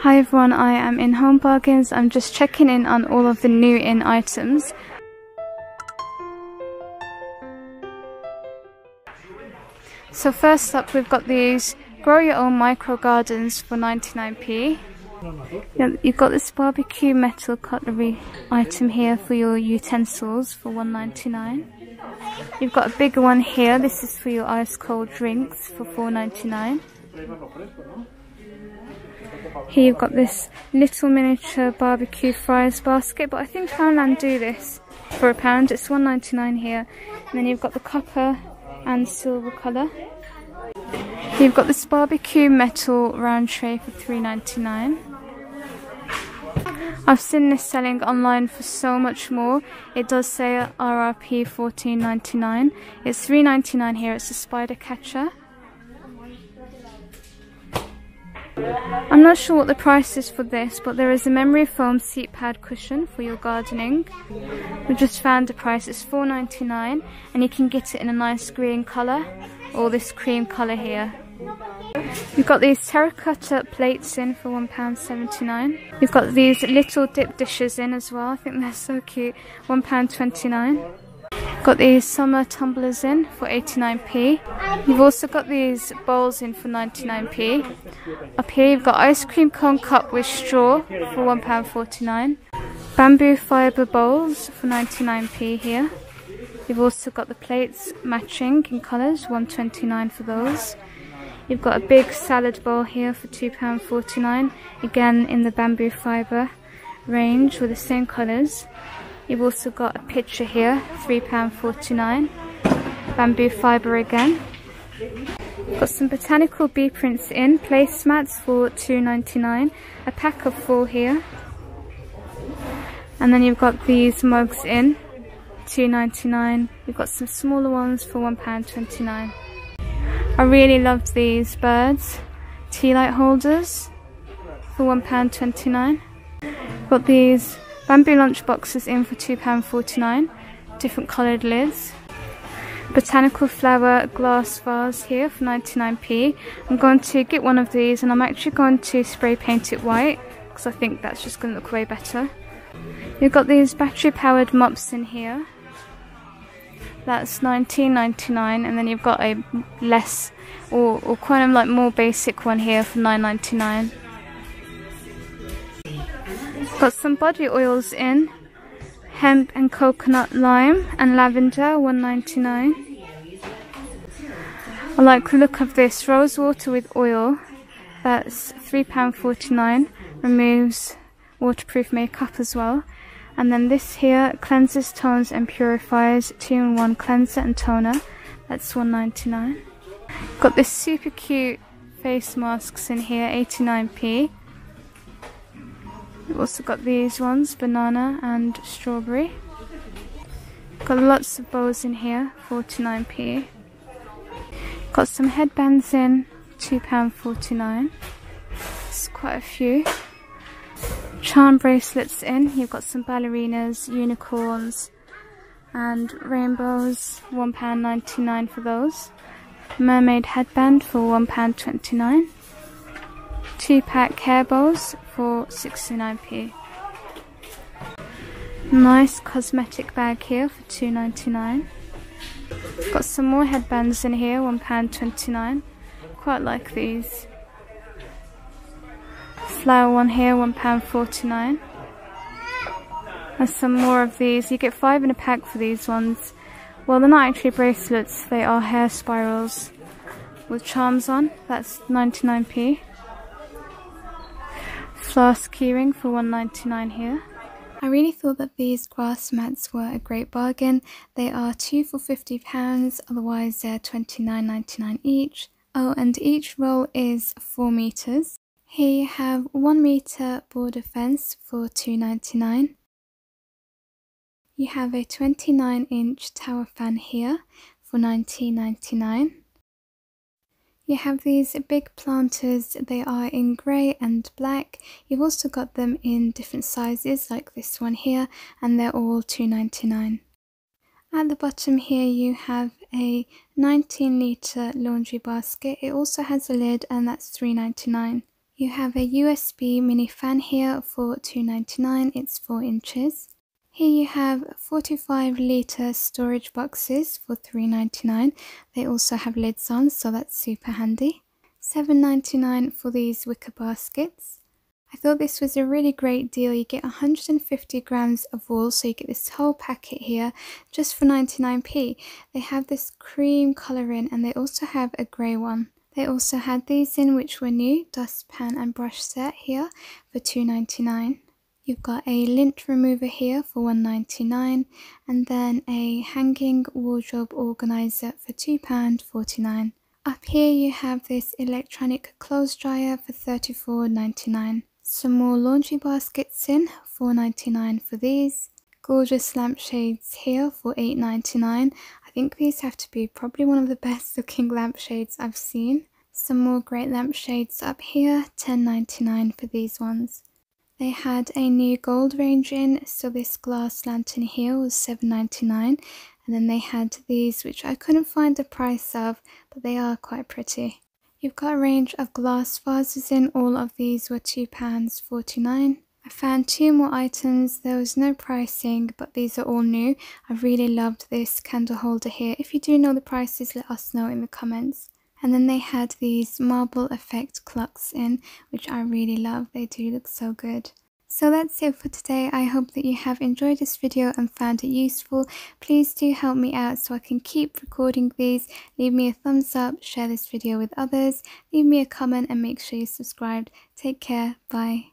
Hi everyone, I am in Home Bargains. I'm just checking in on all of the new in items. So first up we've got these grow your own micro gardens for 99p. You've got this barbecue metal cutlery item here for your utensils for 1.99. You've got a bigger one here. This is for your ice cold drinks for 4.99. Here you've got this little miniature barbecue fries basket, but I think Poundland do this for a pound. It's 1.99 here. And then you've got the copper and silver colour. You've got this barbecue metal round tray for 3.99. I've seen this selling online for so much more. It does say RRP 14.99. It's 3.99 here. It's a spider catcher. I'm not sure what the price is for this, but there is a memory foam seat pad cushion for your gardening. We've just found the price, it's $4.99 and you can get it in a nice green colour or this cream colour here. You've got these terracotta plates in for £1.79. You've got these little dip dishes in as well, I think they're so cute, £1.29. Got these summer tumblers in for 89p. You've also got these bowls in for 99p. Up here you've got ice cream cone cup with straw for £1.49. Bamboo fibre bowls for 99p here. You've also got the plates matching in colours, 129 for those. You've got a big salad bowl here for £2.49, again in the bamboo fibre range with the same colours. You've also got a pitcher here, £3.49. Bamboo fibre again. Got some botanical bee prints in, placemats for $2.99. A pack of four here. And then you've got these mugs in, $2.99. You've got some smaller ones for £1.29. I really loved these birds. Tea light holders for £1.29. Got these Bamboo lunch boxes in for £2.49, different coloured lids. Botanical flower glass vase here for 99p. I'm going to get one of these and I'm actually going to spray paint it white because I think that's just going to look way better. You've got these battery powered mops in here. That's 19.99 and then you've got a less or, or kind of like more basic one here for 9.99. Got some body oils in. Hemp and coconut lime and lavender, 1.99. I like the look of this. Rose water with oil. That's £3.49. Removes waterproof makeup as well. And then this here cleanses, tones and purifies 2-in-1 cleanser and toner. That's 1.99. Got this super cute face masks in here, 89p. We've also got these ones, banana and strawberry. Got lots of bows in here, 49p. Got some headbands in, £2.49. It's quite a few. Charm bracelets in. You've got some ballerinas, unicorns, and rainbows. £1.99 for those. Mermaid headband for £1.29 two pack hair bows for 69p. Nice cosmetic bag here for 2.99. Got some more headbands in here, £1.29. Quite like these. Flower one here, £1.49. And some more of these. You get five in a pack for these ones. Well, they're not actually bracelets, they are hair spirals with charms on. That's 99p flask keyring for 1.99 here. I really thought that these grass mats were a great bargain. They are two for £50, otherwise they're 29.99 each. Oh, and each roll is 4 meters. Here you have 1 meter border fence for 2.99. You have a 29 inch tower fan here for 19.99. You have these big planters, they are in grey and black. You've also got them in different sizes like this one here and they're all $2.99. At the bottom here you have a 19 litre laundry basket. It also has a lid and that's $3.99. You have a USB mini fan here for $2.99, it's 4 inches. Here you have 45 litre storage boxes for $3.99. They also have lids on, so that's super handy. $7.99 for these wicker baskets. I thought this was a really great deal. You get 150 grams of wool, so you get this whole packet here just for 99p. They have this cream colour in and they also have a grey one. They also had these in which were new, dustpan and brush set here for 2.99. You've got a lint remover here for 1.99 and then a hanging wardrobe organizer for £2.49. Up here you have this electronic clothes dryer for 34.99. Some more laundry baskets in, 4.99 for these. Gorgeous lampshades here for 8.99. I think these have to be probably one of the best looking lampshades I've seen. Some more great lampshades up here, 10.99 for these ones. They had a new gold range in, so this glass lantern here was 7.99 and then they had these which I couldn't find the price of, but they are quite pretty. You've got a range of glass vases in, all of these were £2.49. I found two more items, there was no pricing, but these are all new. I really loved this candle holder here. If you do know the prices, let us know in the comments. And then they had these marble effect clocks in, which I really love. They do look so good. So that's it for today. I hope that you have enjoyed this video and found it useful. Please do help me out so I can keep recording these. Leave me a thumbs up, share this video with others, leave me a comment and make sure you subscribed. Take care. Bye.